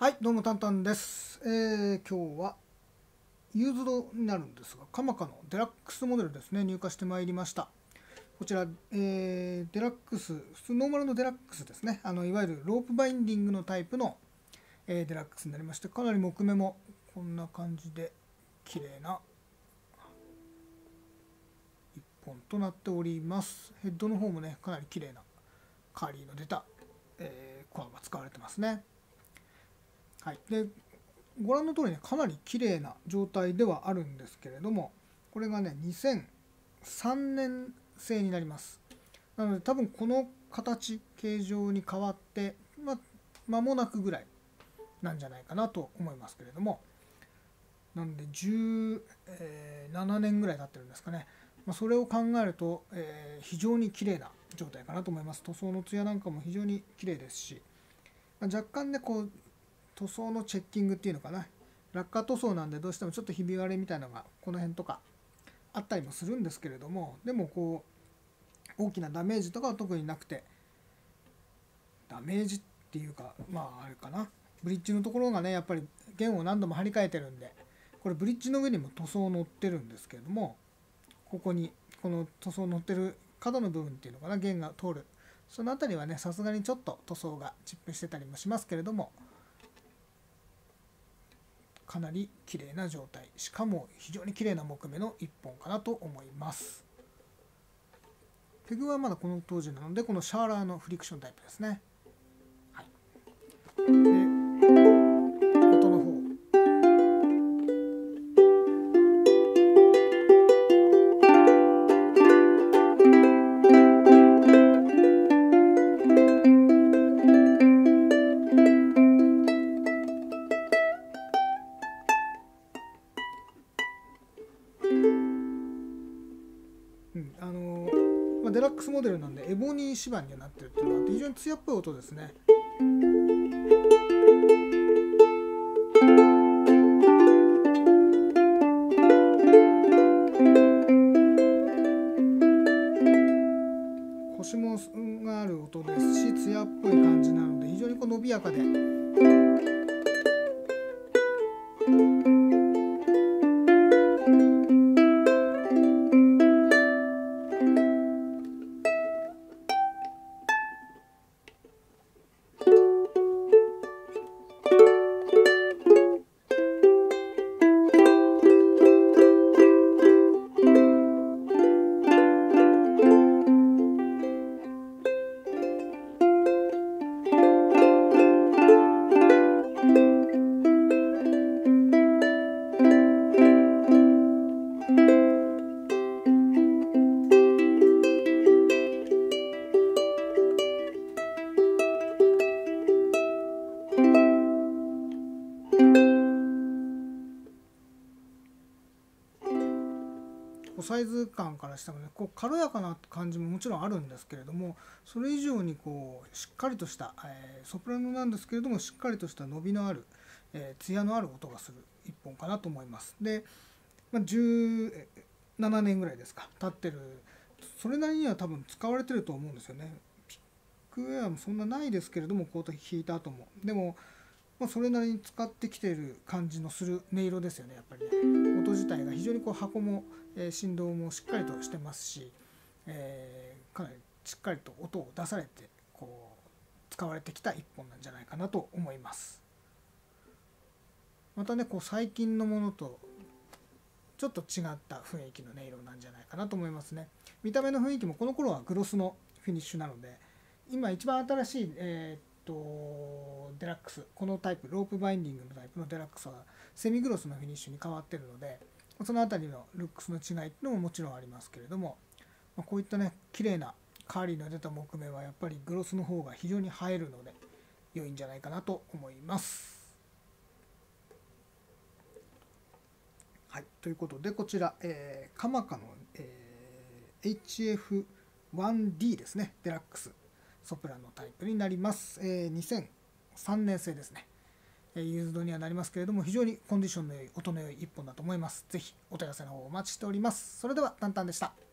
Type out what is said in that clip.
はい、どうもタンタンです。えー今日はユーズドになるんですが、カマカのデラックスモデルですね、入荷してまいりました。こちら、えーデラックス、普通ノーマルのデラックスですね、あのいわゆるロープバインディングのタイプの、えーデラックスになりまして、かなり木目もこんな感じで綺麗な一本となっております。ヘッドの方もね、かなり綺麗なカーリーの出た、えーコアが使われてますね。はい、でご覧の通りねかなり綺麗な状態ではあるんですけれどもこれがね2003年製になります。なので多分この形形状に変わってま間もなくぐらいなんじゃないかなと思いますけれども。なんで17年ぐらい経ってるんですかね、まあ、それを考えると、えー非常に綺麗な状態かなと思います。塗装の艶なんかも非常に綺麗ですし、まあ若干ねこう塗装のチェッキングっていうのかな。落下塗装なんでどうしてもちょっとひび割れみたいなのがこの辺とかあったりもするんですけれどもでもこう大きなダメージとかは特になくて。ダメージっていうかまああれかな。ブリッジのところがねやっぱり弦を何度も張り替えてるんでこれブリッジの上にも塗装乗ってるんですけれどもここにこの塗装乗ってる角の部分っていうのかな弦が通る。その辺りはねさすがにちょっと塗装がチップしてたりもしますけれどもかなり綺麗な状態。しかも非常に綺麗な木目の1本かなと思います。ペグはまだこの当時なのでこのシャーラーのフリクションタイプですね、はい、あのまあ、デラックスモデルなんでエボニー指板になってるっていうのがあって非常に艶っぽい音ですね。腰もがある音ですし艶っぽい感じなので非常にこう伸びやかで。サイズ感からしてもねこう軽やかな感じももちろんあるんですけれどもそれ以上にこうしっかりとした、えーソプラノなんですけれどもしっかりとした伸びのある、えー、艶のある音がする一本かなと思います。で、まあ、17年ぐらいですか経ってるそれなりには多分使われてると思うんですよね。ピックウェアもそんなないですけれどもコート弾いた後もでもまあ、それなりに使ってきてる感じのする音色ですよねやっぱりね音自体が非常にこう箱も、え振動もしっかりとしてますし、えかなりしっかりと音を出されてこう使われてきた一本なんじゃないかなと思います。またねこう最近のものとちょっと違った雰囲気の音色なんじゃないかなと思いますね。見た目の雰囲気もこの頃はグロスのフィニッシュなので今一番新しい、えとデラックスこのタイプロープバインディングのタイプのデラックスはセミグロスのフィニッシュに変わってるのでその辺りのルックスの違いっていうのももちろんありますけれども、まあ、こういったね綺麗なカーリーの出た木目はやっぱりグロスの方が非常に映えるので良いんじゃないかなと思います。はい、ということでこちら、えーカマカの、えー HF1D ですねデラックスソプラノタイプになります、えー2003年製ですね、えーユーズドにはなりますけれども非常にコンディションの良い音の良い一本だと思います。ぜひお問い合わせの方お待ちしております。それではタンタンでした。